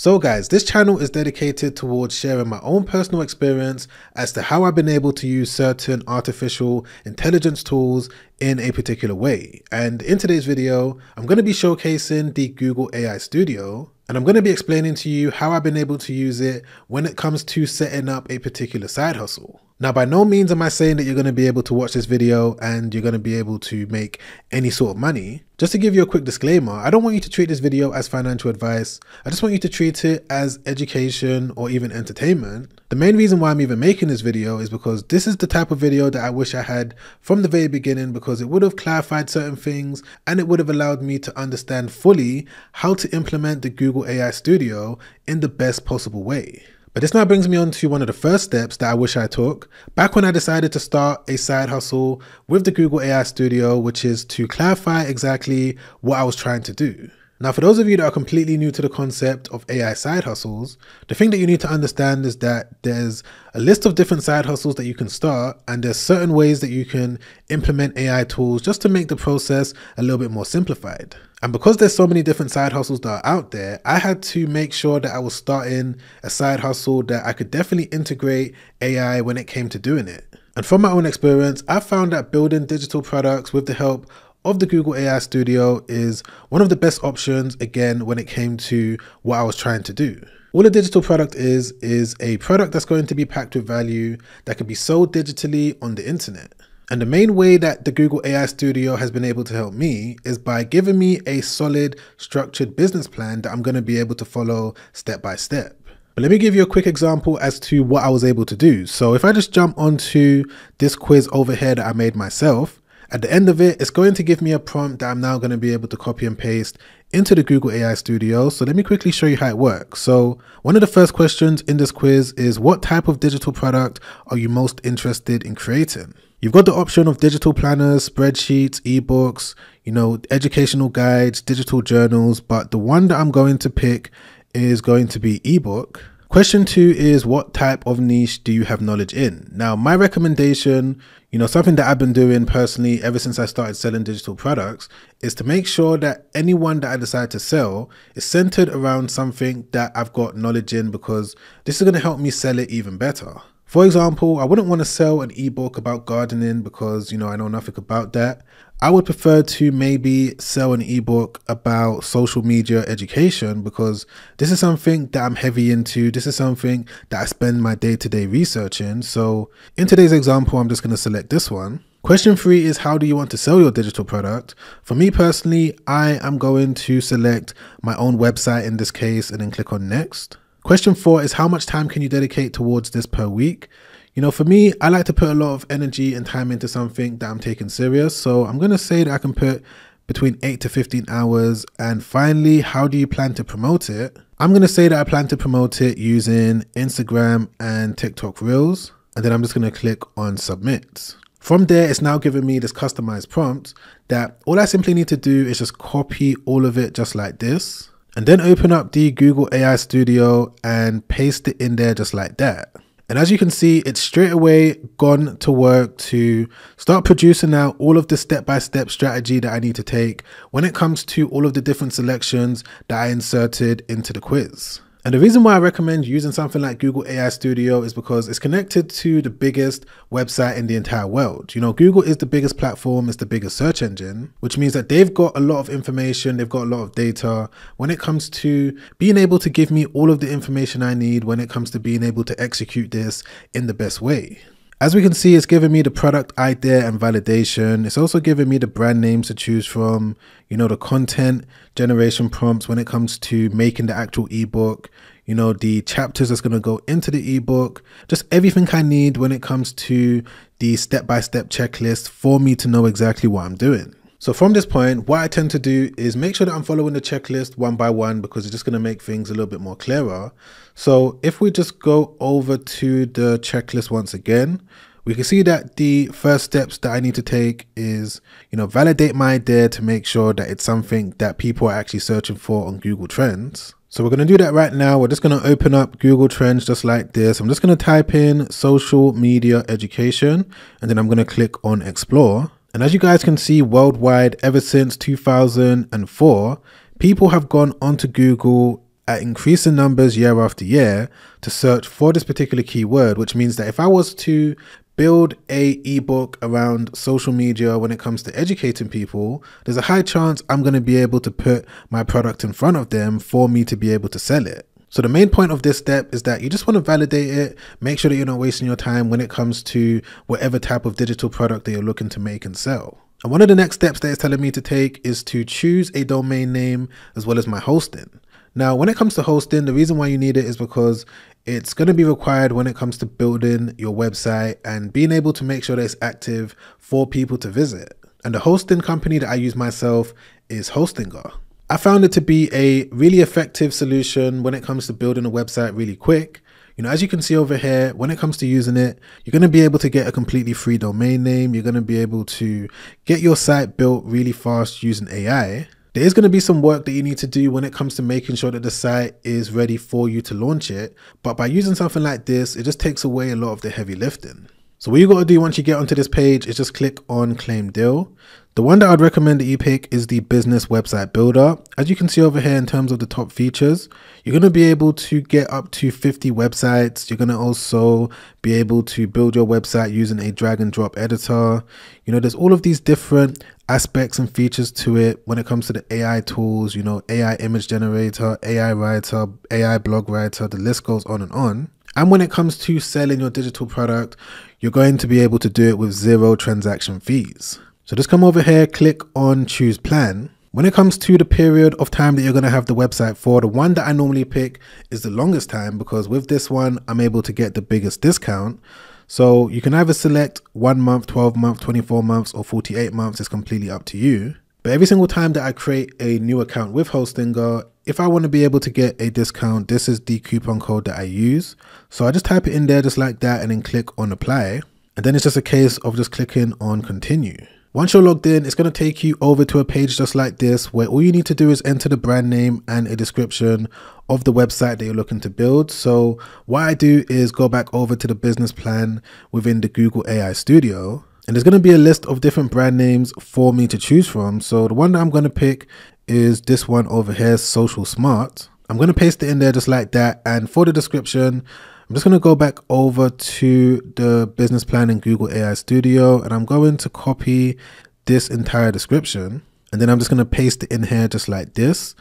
So guys, this channel is dedicated towards sharing my own personal experience as to how I've been able to use certain artificial intelligence tools in a particular way. And in today's video, I'm going to be showcasing the Google AI Studio and I'm going to be explaining to you how I've been able to use it when it comes to setting up a particular side hustle. Now, by no means am I saying that you're going to be able to watch this video and you're going to be able to make any sort of money. Just to give you a quick disclaimer, I don't want you to treat this video as financial advice. I just want you to treat it as education or even entertainment. The main reason why I'm even making this video is because this is the type of video that I wish I had from the very beginning because it would have clarified certain things and it would have allowed me to understand fully how to implement the Google AI Studio in the best possible way. But this now brings me on to one of the first steps that I wish I took back when I decided to start a side hustle with the Google AI Studio, which is to clarify exactly what I was trying to do. Now, for those of you that are completely new to the concept of AI side hustles, the thing that you need to understand is that there's a list of different side hustles that you can start, and there's certain ways that you can implement AI tools just to make the process a little bit more simplified. And because there's so many different side hustles that are out there, I had to make sure that I was starting a side hustle that I could definitely integrate AI when it came to doing it. And from my own experience, I found that building digital products with the help of the Google AI Studio is one of the best options again when it came to what I was trying to do. All a digital product is, is a product that's going to be packed with value that can be sold digitally on the internet. And the main way that the Google AI Studio has been able to help me is by giving me a solid, structured business plan that I'm going to be able to follow step by step. But let me give you a quick example as to what I was able to do. So if I just jump onto this quiz over here that I made myself, at the end of it, it's going to give me a prompt that I'm now going to be able to copy and paste into the Google AI Studio. So let me quickly show you how it works. So one of the first questions in this quiz is what type of digital product are you most interested in creating? You've got the option of digital planners, spreadsheets, ebooks, you know, educational guides, digital journals, but the one that I'm going to pick is going to be ebook. Question two is what type of niche do you have knowledge in? Now, my recommendation, you know, something that I've been doing personally ever since I started selling digital products is to make sure that anyone that I decide to sell is centered around something that I've got knowledge in because this is going to help me sell it even better. For example, I wouldn't want to sell an ebook about gardening because, you know, I know nothing about that. I would prefer to maybe sell an ebook about social media education because this is something that I'm heavy into. This is something that I spend my day to day researching. So, in today's example, I'm just going to select this one. Question three is how do you want to sell your digital product? For me personally, I am going to select my own website in this case and then click on next. Question four is how much time can you dedicate towards this per week? You know, for me, I like to put a lot of energy and time into something that I'm taking serious. So I'm going to say that I can put between 8 to 15 hours. And finally, how do you plan to promote it? I'm going to say that I plan to promote it using Instagram and TikTok Reels. And then I'm just going to click on submit. From there, it's now giving me this customized prompt that all I simply need to do is just copy all of it just like this. And then open up the Google AI Studio and paste it in there just like that. And as you can see, it's straight away gone to work to start producing out all of the step-by-step -step strategy that I need to take when it comes to all of the different selections that I inserted into the quiz. And the reason why I recommend using something like Google AI Studio is because it's connected to the biggest website in the entire world. You know, Google is the biggest platform, it's the biggest search engine, which means that they've got a lot of information, they've got a lot of data when it comes to being able to give me all of the information I need when it comes to being able to execute this in the best way. As we can see, it's giving me the product idea and validation. It's also giving me the brand names to choose from, you know, the content generation prompts when it comes to making the actual ebook, you know, the chapters that's going to go into the ebook, just everything I need when it comes to the step-by-step -step checklist for me to know exactly what I'm doing. So from this point, what I tend to do is make sure that I'm following the checklist one by one because it's just going to make things a little bit more clearer. So if we just go over to the checklist once again, we can see that the first steps that I need to take is, you know, validate my idea to make sure that it's something that people are actually searching for on Google Trends. So we're going to do that right now. We're just going to open up Google Trends just like this. I'm just going to type in social media education and then I'm going to click on explore. And as you guys can see worldwide, ever since 2004, people have gone onto Google at increasing numbers year after year to search for this particular keyword, which means that if I was to build a ebook around social media when it comes to educating people, there's a high chance I'm going to be able to put my product in front of them for me to be able to sell it. So the main point of this step is that you just want to validate it, make sure that you're not wasting your time when it comes to whatever type of digital product that you're looking to make and sell. And one of the next steps that it's telling me to take is to choose a domain name as well as my hosting. Now, when it comes to hosting, the reason why you need it is because it's going to be required when it comes to building your website and being able to make sure that it's active for people to visit. And the hosting company that I use myself is Hostinger. I found it to be a really effective solution when it comes to building a website really quick. You know, as you can see over here, when it comes to using it, you're going to be able to get a completely free domain name. You're going to be able to get your site built really fast using AI. There is going to be some work that you need to do when it comes to making sure that the site is ready for you to launch it. But by using something like this, it just takes away a lot of the heavy lifting. So what you got to do once you get onto this page is just click on claim deal. The one that I'd recommend that you pick is the business website builder. As you can see over here in terms of the top features, you're going to be able to get up to 50 websites. You're going to also be able to build your website using a drag and drop editor. You know, there's all of these different aspects and features to it when it comes to the AI tools, you know, AI image generator, AI writer, AI blog writer, the list goes on and on. And when it comes to selling your digital product, you're going to be able to do it with zero transaction fees. So just come over here, click on choose plan. When it comes to the period of time that you're going to have the website for, the one that I normally pick is the longest time because with this one, I'm able to get the biggest discount. So you can either select one month, 12 months, 24 months, or 48 months. It's completely up to you. But every single time that I create a new account with Hostinger, if I want to be able to get a discount, this is the coupon code that I use. So I just type it in there just like that and then click on apply. And then it's just a case of just clicking on continue. Once you're logged in, it's going to take you over to a page just like this where all you need to do is enter the brand name and a description of the website that you're looking to build. So what I do is go back over to the business plan within the Google AI Studio and there's going to be a list of different brand names for me to choose from. So the one that I'm going to pick is this one over here, Social Smart. I'm going to paste it in there just like that. And for the description, I'm just going to go back over to the business plan in Google AI Studio and I'm going to copy this entire description. And then I'm just going to paste it in here just like this.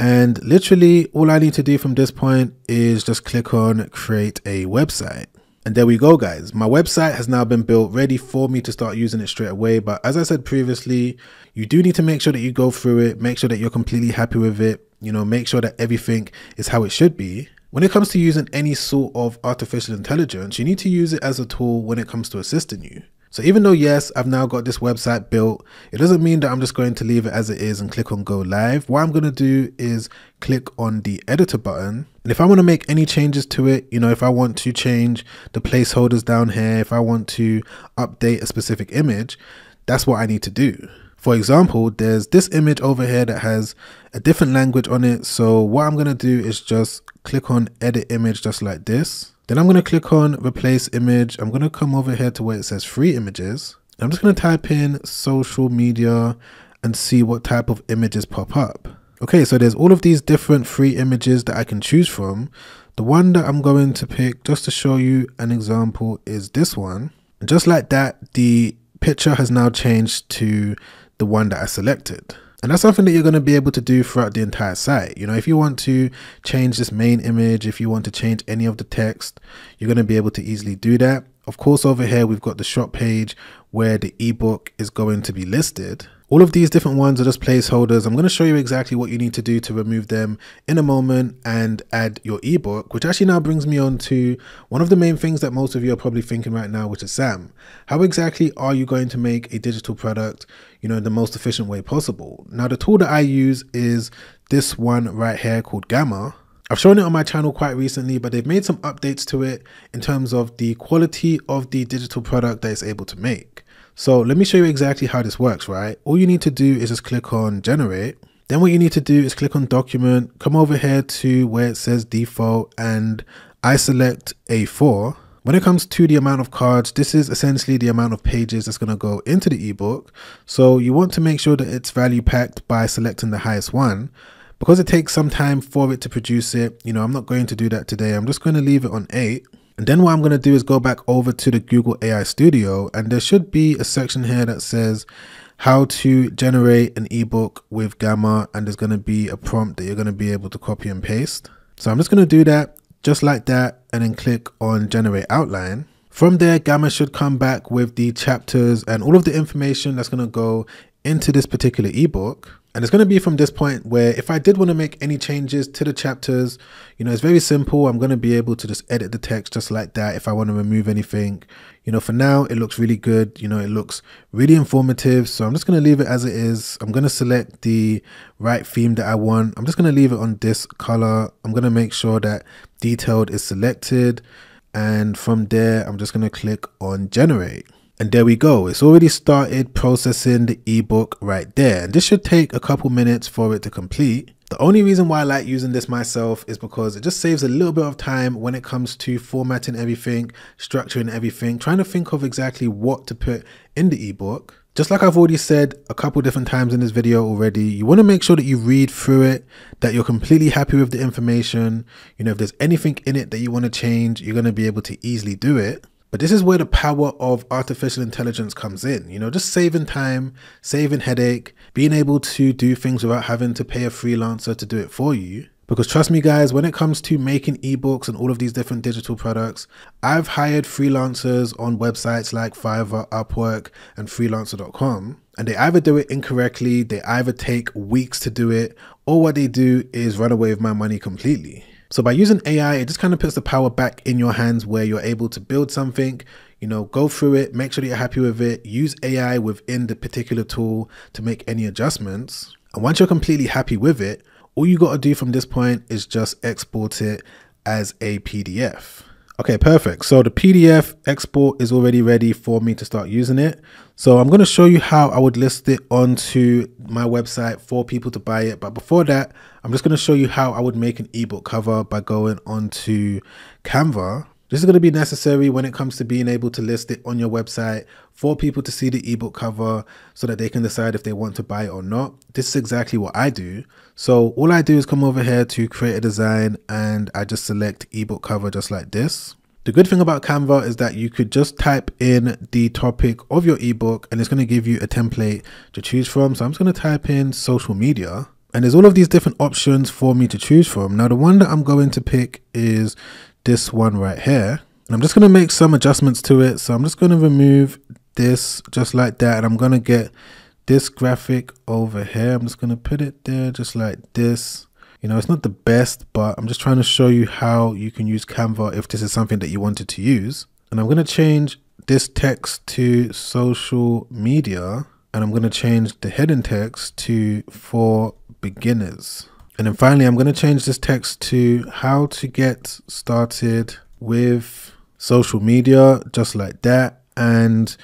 And literally all I need to do from this point is just click on create a website. And there we go, guys. My website has now been built ready for me to start using it straight away. But as I said previously, you do need to make sure that you go through it, make sure that you're completely happy with it, you know, make sure that everything is how it should be. When it comes to using any sort of artificial intelligence, you need to use it as a tool when it comes to assisting you. So even though yes, I've now got this website built, it doesn't mean that I'm just going to leave it as it is and click on go live. What I'm going to do is click on the editor button. And if I want to make any changes to it, you know, if I want to change the placeholders down here, if I want to update a specific image, that's what I need to do. For example, there's this image over here that has a different language on it. So what I'm going to do is just click on edit image just like this. Then I'm going to click on replace image. I'm going to come over here to where it says free images. I'm just going to type in social media and see what type of images pop up. Okay, so there's all of these different free images that I can choose from. The one that I'm going to pick just to show you an example is this one. And just like that, the picture has now changed to the one that I selected. And that's something that you're going to be able to do throughout the entire site. You know, if you want to change this main image, if you want to change any of the text, you're going to be able to easily do that. Of course, over here, we've got the shop page where the ebook is going to be listed. All of these different ones are just placeholders. I'm going to show you exactly what you need to do to remove them in a moment and add your ebook, which actually now brings me on to one of the main things that most of you are probably thinking right now, which is Sam, how exactly are you going to make a digital product, you know, in the most efficient way possible? Now, the tool that I use is this one right here called Gamma. I've shown it on my channel quite recently, but they've made some updates to it in terms of the quality of the digital product that it's able to make. So let me show you exactly how this works, right? All you need to do is just click on generate. Then what you need to do is click on document, come over here to where it says default and I select A4. When it comes to the amount of cards, this is essentially the amount of pages that's going to go into the ebook. So you want to make sure that it's value packed by selecting the highest one. Because it takes some time for it to produce it, you know, I'm not going to do that today. I'm just going to leave it on 8. And then what I'm going to do is go back over to the Google AI Studio and there should be a section here that says how to generate an ebook with Gamma and there's going to be a prompt that you're going to be able to copy and paste. So I'm just going to do that just like that and then click on generate outline. From there, Gamma should come back with the chapters and all of the information that's going to go into this particular ebook. And it's going to be from this point where if I did want to make any changes to the chapters, you know, it's very simple. I'm going to be able to just edit the text just like that if I want to remove anything. You know, for now, it looks really good. You know, it looks really informative. So I'm just going to leave it as it is. I'm going to select the right theme that I want. I'm just going to leave it on this color. I'm going to make sure that detailed is selected. And from there, I'm just going to click on generate. And there we go. It's already started processing the ebook right there. And this should take a couple minutes for it to complete. The only reason why I like using this myself is because it just saves a little bit of time when it comes to formatting everything, structuring everything, trying to think of exactly what to put in the ebook. Just like I've already said a couple different times in this video already, you want to make sure that you read through it, that you're completely happy with the information. You know, if there's anything in it that you want to change, you're going to be able to easily do it. But this is where the power of artificial intelligence comes in, you know, just saving time, saving headache, being able to do things without having to pay a freelancer to do it for you. Because trust me, guys, when it comes to making ebooks and all of these different digital products, I've hired freelancers on websites like Fiverr, Upwork, and freelancer.com. And they either do it incorrectly, they either take weeks to do it, or what they do is run away with my money completely. So by using AI, it just kind of puts the power back in your hands where you're able to build something, you know, go through it, make sure that you're happy with it, use AI within the particular tool to make any adjustments. And once you're completely happy with it, all you got to do from this point is just export it as a PDF. Okay, perfect. So the PDF export is already ready for me to start using it. So I'm going to show you how I would list it onto my website for people to buy it. But before that, I'm just going to show you how I would make an ebook cover by going onto Canva. This is going to be necessary when it comes to being able to list it on your website for people to see the ebook cover so that they can decide if they want to buy it or not. This is exactly what I do. So all I do is come over here to create a design and I just select ebook cover just like this. The good thing about Canva is that you could just type in the topic of your ebook and it's going to give you a template to choose from. So I'm just going to type in social media and there's all of these different options for me to choose from. Now the one that I'm going to pick is this one right here. And I'm just going to make some adjustments to it. So I'm just going to remove this just like that. And I'm going to get this graphic over here. I'm just going to put it there just like this. You know, it's not the best, but I'm just trying to show you how you can use Canva if this is something that you wanted to use. And I'm going to change this text to social media. And I'm going to change the heading text to for beginners. And then finally, I'm going to change this text to how to get started with social media, just like that. And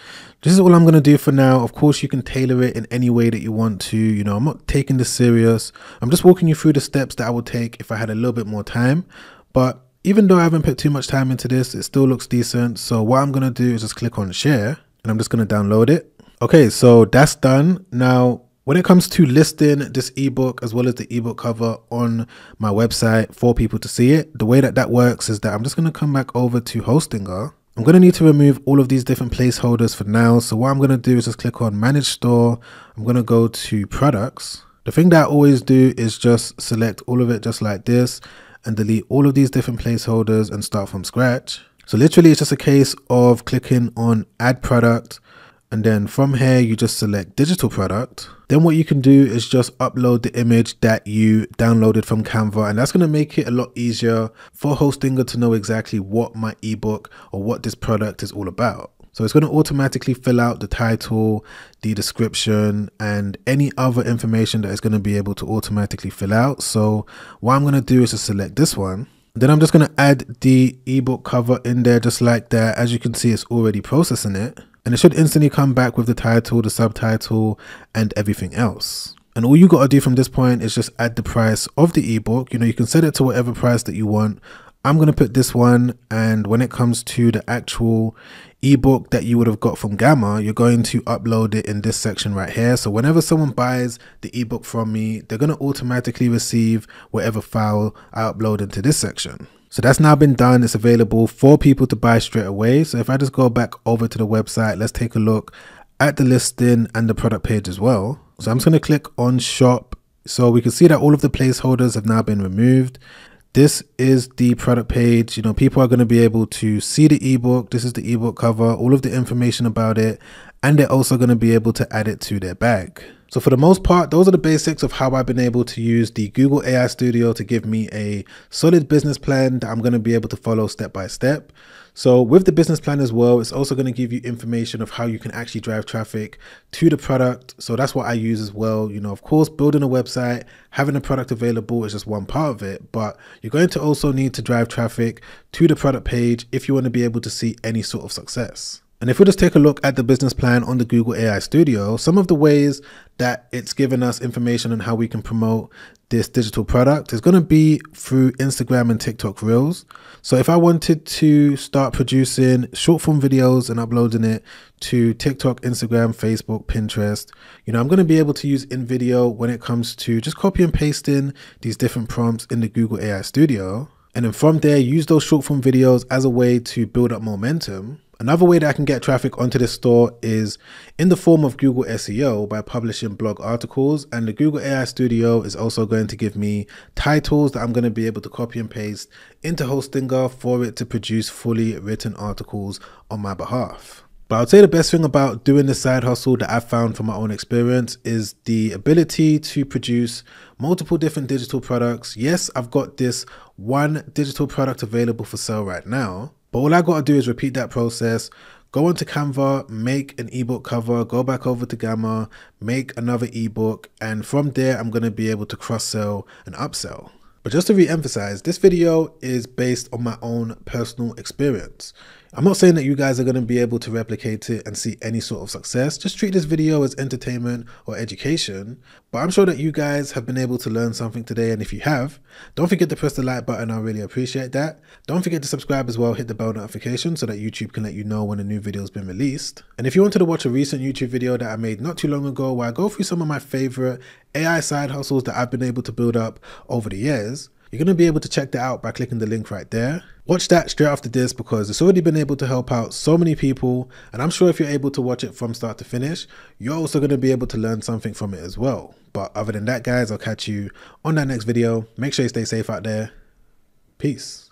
this is all I'm going to do for now. Of course, you can tailor it in any way that you want to. You know, I'm not taking this serious. I'm just walking you through the steps that I would take if I had a little bit more time. But even though I haven't put too much time into this, it still looks decent. So what I'm going to do is just click on share and I'm just going to download it. Okay, so that's done. Now, when it comes to listing this ebook as well as the ebook cover on my website for people to see it, the way that that works is that I'm just going to come back over to Hostinger. I'm going to need to remove all of these different placeholders for now. So what I'm going to do is just click on manage store. I'm going to go to products. The thing that I always do is just select all of it just like this and delete all of these different placeholders and start from scratch. So literally it's just a case of clicking on add product and then from here you just select digital product then what you can do is just upload the image that you downloaded from Canva and that's going to make it a lot easier for Hostinger to know exactly what my ebook or what this product is all about. So it's going to automatically fill out the title, the description, and any other information that it's going to be able to automatically fill out. So what I'm going to do is to select this one. Then I'm just going to add the ebook cover in there just like that. As you can see, it's already processing it and it should instantly come back with the title, the subtitle, and everything else. And all you got to do from this point is just add the price of the ebook. You know, you can set it to whatever price that you want. I'm to put this one. And when it comes to the actual ebook that you would have got from Gamma, you're going to upload it in this section right here. So whenever someone buys the ebook from me, they're to automatically receive whatever file I upload into this section. So that's now been done. It's available for people to buy straight away. So if I just go back over to the website, let's take a look at the listing and the product page as well. So I'm just going to click on shop. So we can see that all of the placeholders have now been removed. This is the product page. You know, people are going to be able to see the ebook. This is the ebook cover, all of the information about it, and they're also going to be able to add it to their bag. So for the most part, those are the basics of how I've been able to use the Google AI Studio to give me a solid business plan that I'm going to be able to follow step by step. So with the business plan as well, it's also going to give you information of how you can actually drive traffic to the product. So that's what I use as well. You know, of course, building a website, having a product available is just one part of it, but you're going to also need to drive traffic to the product page if you want to be able to see any sort of success. And if we just take a look at the business plan on the Google AI Studio, some of the ways that it's given us information on how we can promote this digital product is going to be through Instagram and TikTok Reels. So if I wanted to start producing short form videos and uploading it to TikTok, Instagram, Facebook, Pinterest, you know, I'm going to be able to use InVideo when it comes to just copy and pasting these different prompts in the Google AI Studio. And then from there, use those short form videos as a way to build up momentum Another way that I can get traffic onto this store is in the form of Google SEO by publishing blog articles. And the Google AI Studio is also going to give me titles that I'm going to be able to copy and paste into Hostinger for it to produce fully written articles on my behalf. But I'd say the best thing about doing this side hustle that I've found from my own experience is the ability to produce multiple different digital products. Yes, I've got this one digital product available for sale right now, but all I got to do is repeat that process, go onto Canva, make an ebook cover, go back over to Gamma, make another ebook, and from there I'm going to be able to cross sell and upsell. But just to re-emphasize, this video is based on my own personal experience. I'm not saying that you guys are going to be able to replicate it and see any sort of success. Just treat this video as entertainment or education. But I'm sure that you guys have been able to learn something today. And if you have, don't forget to press the like button. I really appreciate that. Don't forget to subscribe as well. Hit the bell notification so that YouTube can let you know when a new video has been released. And if you wanted to watch a recent YouTube video that I made not too long ago where I go through some of my favorite AI side hustles that I've been able to build up over the years, you're going to be able to check that out by clicking the link right there. Watch that straight after this because it's already been able to help out so many people. And I'm sure if you're able to watch it from start to finish, you're also going to be able to learn something from it as well. But other than that, guys, I'll catch you on that next video. Make sure you stay safe out there. Peace.